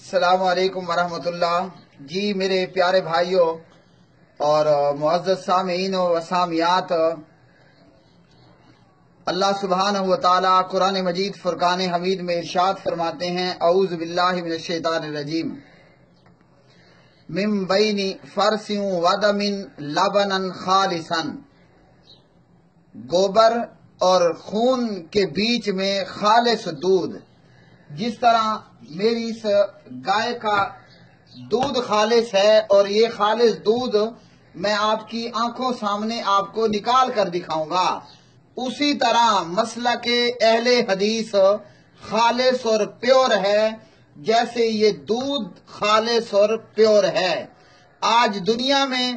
السلام علیکم ورحمۃ اللہ۔ جی میرے پیارے بھائیوں اور معزز سامعین و اسامیات اللہ سبحانہ و تعالی قرآن مجید فرقان حمید میں ارشاد فرماتے ہیں، اعوذ باللہ من الشیطان الرجیم۔ من بین فرس ودم لبنا خالصا۔ گوبر اور خون کے بیچ میں خالص دودھ۔ جس طرح میری اس گائے کا دودھ خالص ہے اور یہ خالص دودھ میں آپ کی آنکھوں سامنے آپ کو نکال کر دکھاؤں گا۔ اسی طرح مسئلہ کے اہل حدیث خالص اور پیور ہے، جیسے یہ دودھ خالص اور پیور ہے۔ آج دنیا میں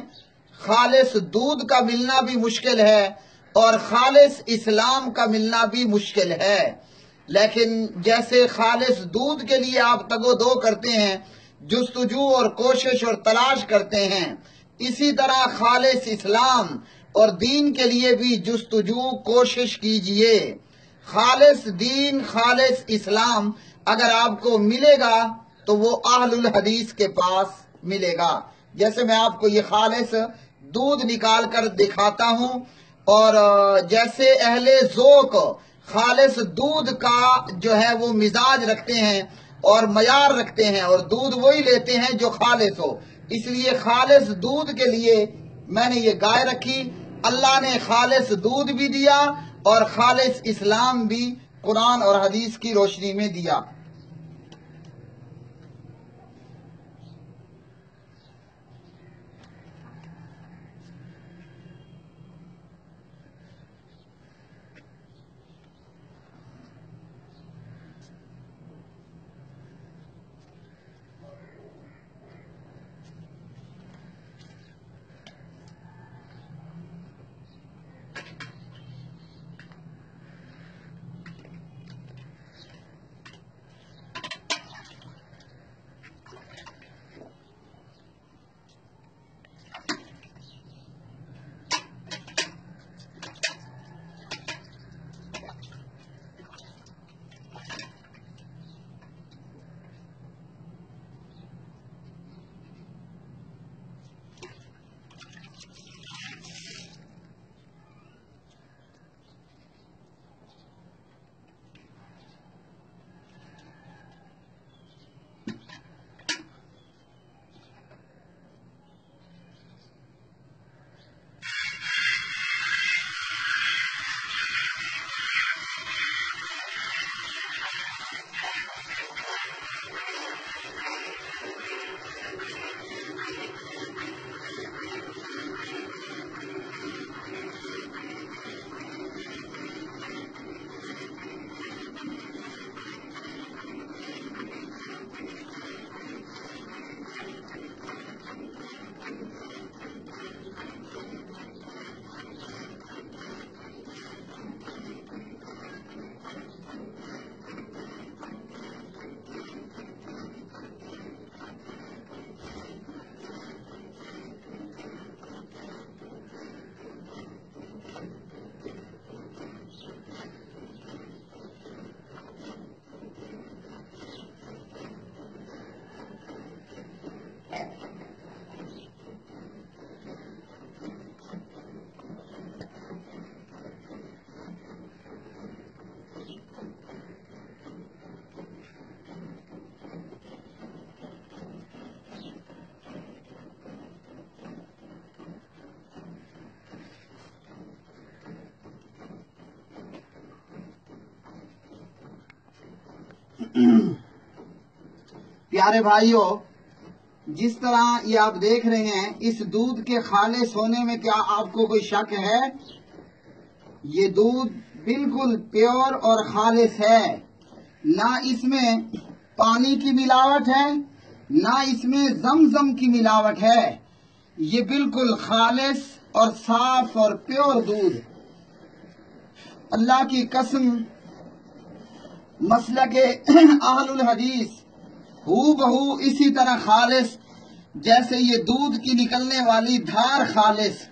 خالص دودھ کا ملنا بھی مشکل ہے اور خالص اسلام کا ملنا بھی مشکل ہے۔ لیکن جیسے خالص دودھ کے لیے آپ تگو دو کرتے ہیں، جستجو اور کوشش اور تلاش کرتے ہیں، اسی طرح خالص اسلام اور دین کے لیے بھی جستجو، کوشش کیجیے۔ خالص دین، خالص اسلام اگر آپ کو ملے گا تو وہ اہل الحدیث کے پاس ملے گا۔ جیسے میں آپ کو یہ خالص دودھ نکال کر دکھاتا ہوں اور جیسے اہل ذوق خالص دودھ کا جو ہے وہ مزاج رکھتے ہیں اور معیار رکھتے ہیں اور دودھ وہی لیتے ہیں جو خالص ہو۔ اس لیے خالص دودھ کے لیے میں نے یہ گائے رکھی، اللہ نے خالص دودھ بھی دیا اور خالص اسلام بھی قرآن اور حدیث کی روشنی میں دیا۔ پیارے بھائیوں جس طرح یہ آپ دیکھ رہے ہیں، اس دودھ کے خالص ہونے میں کیا آپ کو کوئی شک ہے؟ یہ دودھ بالکل پیور اور خالص ہے۔ نہ اس میں پانی کی ملاوٹ ہے، نہ اس میں زمزم کی ملاوٹ ہے۔ یہ بالکل خالص اور صاف اور پیور دودھ۔ اللہ کی قسم مسئلہ کے اہل الحدیث ہو بہو اسی طرح خالص، جیسے یہ دودھ کی نکلنے والی دھار خالص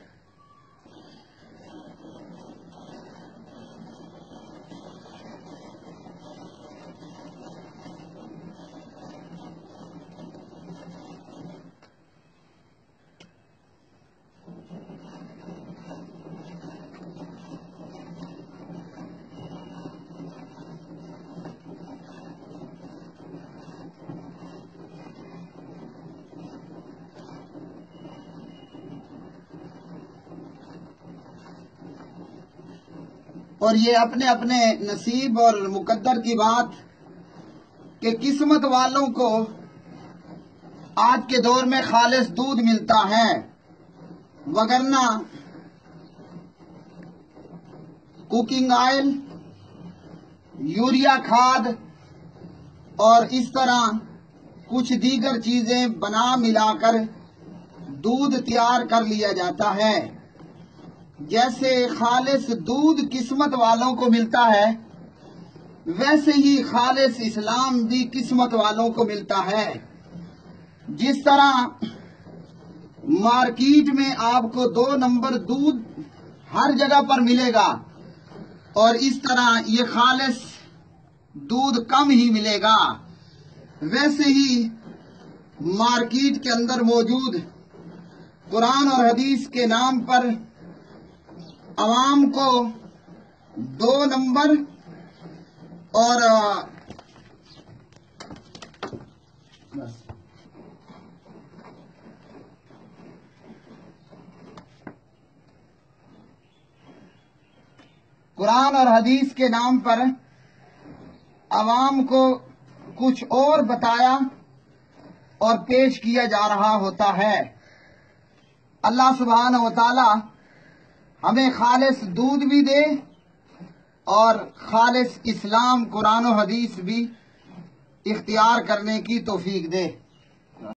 اور یہ اپنے اپنے نصیب اور مقدر کی بات کہ قسمت والوں کو آج کے دور میں خالص دودھ ملتا ہے۔ وگرنہ کوکنگ آئل یوریا کھاد اور اس طرح کچھ دیگر چیزیں بنا ملا کر دودھ تیار کر لیا جاتا ہے۔ جیسے خالص دودھ قسمت والوں کو ملتا ہے، ویسے ہی خالص اسلام بھی قسمت والوں کو ملتا ہے۔ جس طرح مارکیٹ میں آپ کو دو نمبر دودھ ہر جگہ پر ملے گا، اور اس طرح یہ خالص دودھ کم ہی ملے گا۔ ویسے ہی مارکیٹ کے اندر موجود قرآن اور حدیث کے نام پر عوام کو دو نمبر اور قرآن اور حدیث کے نام پر عوام کو کچھ اور بتایا اور پیش کیا جا رہا ہوتا ہے۔ اللہ سبحانہ و تعالی ہمیں خالص دودھ بھی دے اور خالص اسلام، قرآن و حدیث بھی اختیار کرنے کی توفیق دے۔